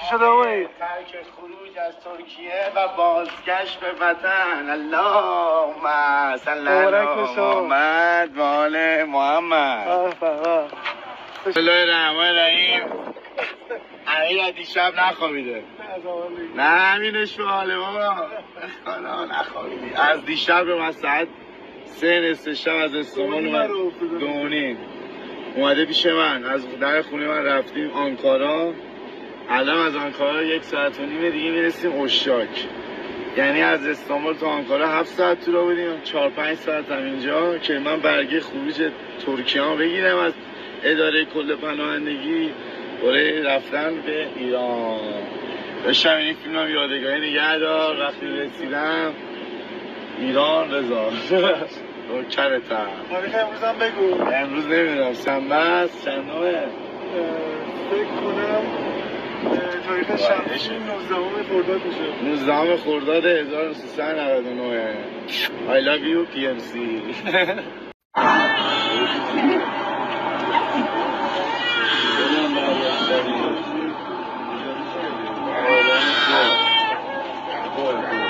چی شده آقایی؟ ترک خروج از ترکیه و بازگشت به وطن. اللهم صل علی. محمد و آل محمد. بسم الله الرحمن الرحیم امیر از دیشب نخوابیده. نه همینش به حاله بابا. خدا نخوابیدی از دیشب به من ساعت سه نصف شب از استعمال اومد. دونی اومده پیش من. از در خونه من رفتیم آنکارا. الان از آنکارا یک ساعت و نیم دیگه می‌رسیم اشاک یعنی از استانبول تا آنکارا هفت ساعت تو را بودیم چهار پنج ساعت هم اینجا که من برگه خروج ترکیه ها بگیرم از اداره کل پناهندگی برای رفتن به ایران. داشتم این فیلم هم یادگاری نگه دار وقتی رسیدم ایران رضا. نوکرتم تاریخ امروز هم بگو. امروز نمی‌دونم شنبه است چندمه 19 خرداد میشه. 19 خرداد 1399 I love you PMC